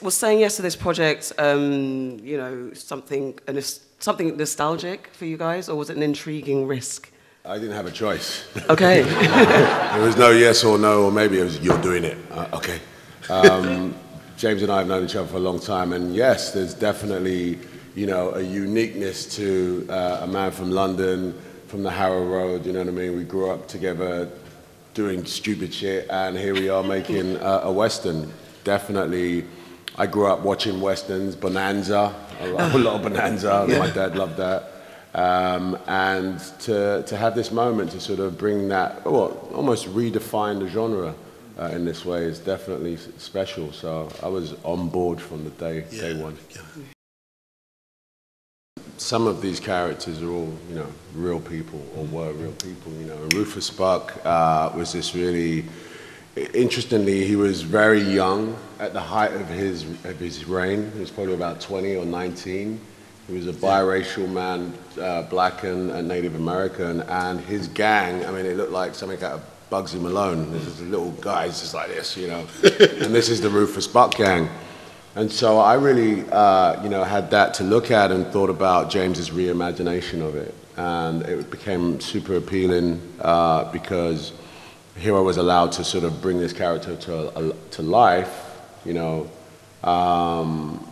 Was saying yes to this project, um, you know, something, something nostalgic for you guys, or was it an intriguing risk? I didn't have a choice. Okay. there was no yes or no, or maybe it was you're doing it. Uh, okay. Um, James and I have known each other for a long time, and yes, there's definitely you know a uniqueness to uh, a man from London, from the Harrow Road. You know what I mean? We grew up together, doing stupid shit, and here we are making a, a western. Definitely, I grew up watching westerns, Bonanza, a lot, a lot of Bonanza. Yeah. My dad loved that. Um, and to, to have this moment to sort of bring that, well, almost redefine the genre uh, in this way is definitely special. So I was on board from the day, yeah. day one. Yeah. Some of these characters are all, you know, real people or were real people, you know. Rufus Buck uh, was this really, interestingly, he was very young at the height of his, of his reign. He was probably about 20 or 19 he was a biracial man, uh, black and, and, Native American, and his gang, I mean, it looked like something out of Bugsy Malone. This is a little guys just like this, you know. and this is the Rufus Buck gang. And so I really, uh, you know, had that to look at and thought about James's reimagination of it. And it became super appealing uh, because here I was allowed to sort of bring this character to, to life, you know, um,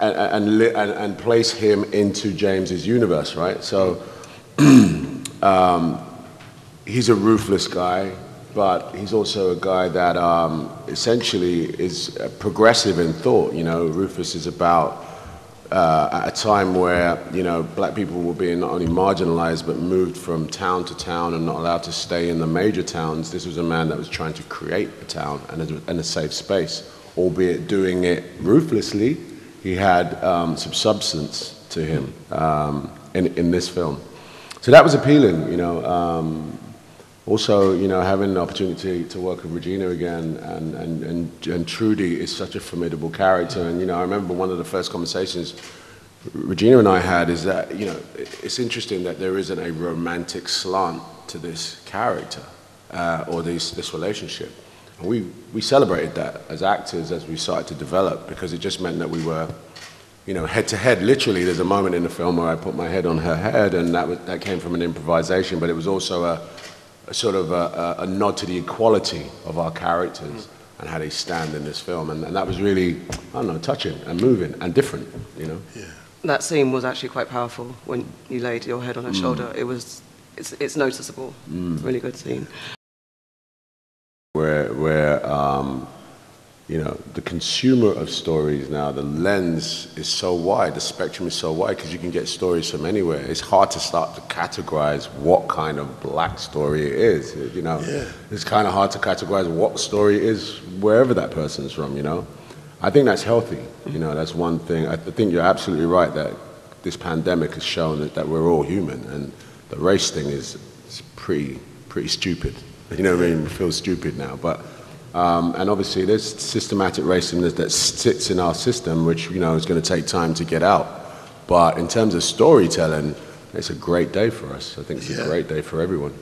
and, and, and, place him into James's universe, right? So um, he's a ruthless guy, but he's also a guy that um, essentially is progressive in thought. You know, Rufus is about uh, at a time where you know black people were being not only marginalized but moved from town to town and not allowed to stay in the major towns. This was a man that was trying to create a town and a, and a safe space, albeit doing it ruthlessly he had um, some substance to him um, in, in this film. So that was appealing, you know. Um, also, you know, having the opportunity to work with Regina again, and, and, and, and Trudy is such a formidable character. And, you know, I remember one of the first conversations Regina and I had is that, you know, it's interesting that there isn't a romantic slant to this character uh, or this, this relationship. And we, we celebrated that as actors as we started to develop because it just meant that we were, you know, head to head. Literally, there's a moment in the film where I put my head on her head, and that, was, that came from an improvisation, but it was also a, a sort of a, a, nod to the equality of our characters mm. and how they stand in this film. And, and that was really, I don't know, touching and moving and different, you know? Yeah. That scene was actually quite powerful when you laid your head on her mm. shoulder. It was, it's, it's noticeable. Mm. Really good scene where, where um, you know, the consumer of stories now, the lens is so wide, the spectrum is so wide because you can get stories from anywhere. It's hard to start to categorize what kind of black story it is, you know. Yeah. It's kind of hard to categorize what story is wherever that person's from, you know. I think that's healthy, you know, that's one thing. I think you're absolutely right that this pandemic has shown that, that we're all human and the race thing is, is pretty, pretty stupid. You know what I mean? Feel stupid now. But, um, and obviously there's systematic racism that, that sits in our system, which, you know, is going to take time to get out. But in terms of storytelling, it's a great day for us. I think it's yeah. a great day for everyone.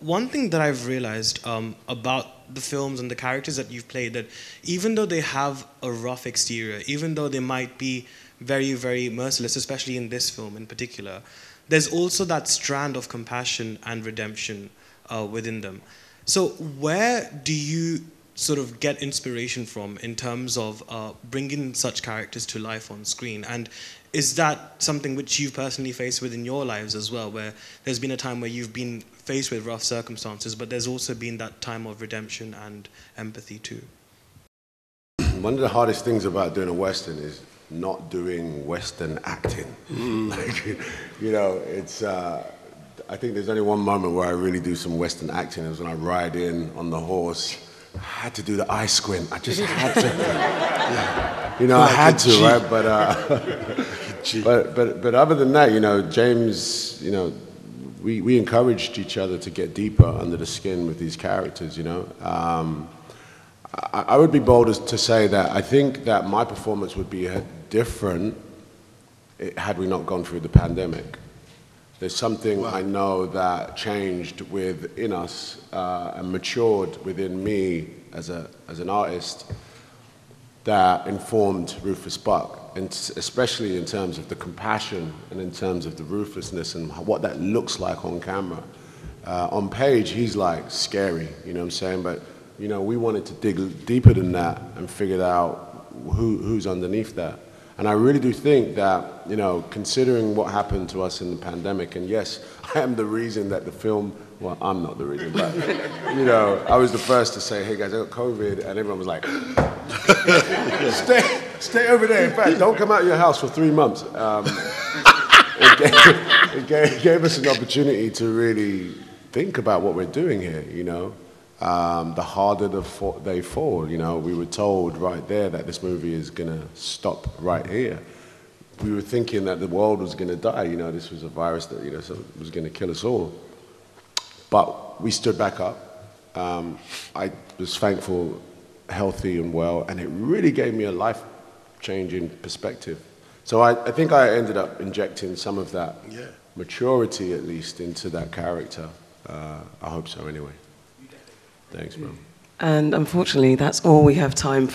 One thing that I've realized um, about the films and the characters that you've played, that even though they have a rough exterior, even though they might be very, very merciless, especially in this film in particular, there's also that strand of compassion and redemption uh, within them. So, where do you sort of get inspiration from in terms of uh, bringing such characters to life on screen? And is that something which you've personally faced within your lives as well, where there's been a time where you've been faced with rough circumstances, but there's also been that time of redemption and empathy too? One of the hardest things about doing a Western is not doing Western acting. Mm. like, you know, it's. Uh, I think there's only one moment where I really do some Western acting. It was when I ride in on the horse. I had to do the eye squint. I just had to. yeah. You know, like I had to, right? But, uh, but, but, but other than that, you know, James, you know, we, we encouraged each other to get deeper under the skin with these characters, you know. Um, I, I, would be bold to say that I think that my performance would be different had we not gone through the pandemic. There's something wow. I know that changed within us uh, and matured within me as, a, as an artist that informed Rufus Buck, and especially in terms of the compassion and in terms of the ruthlessness and what that looks like on camera. Uh, on page, he's like scary, you know what I'm saying? But, you know, we wanted to dig deeper than that and figure out who, who's underneath that. And I really do think that, you know, considering what happened to us in the pandemic, and yes, I am the reason that the film, well, I'm not the reason, but, you know, I was the first to say, hey guys, I got COVID, and everyone was like, stay, stay over there. In fact, don't come out of your house for three months. Um, it, gave, it, gave, it gave us an opportunity to really think about what we're doing here, you know. Um, the harder the fa- they fall, you know, we were told right there that this movie is going to stop right here. We were thinking that the world was going to die, you know, this was a virus that, you know, so was going to kill us all. But we stood back up. Um, I was thankful, healthy and well, and it really gave me a life changing perspective. So I, I think I ended up injecting some of that Yeah. maturity, at least, into that character. Uh, I hope so, anyway. Thanks, bro. And unfortunately, that's all we have time